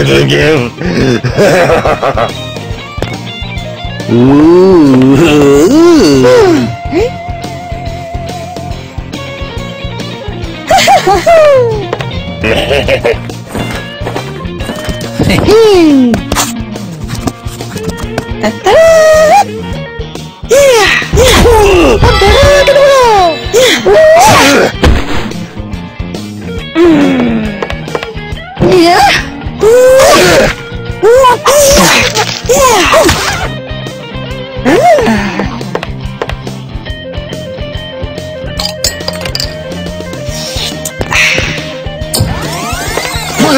again. Did I get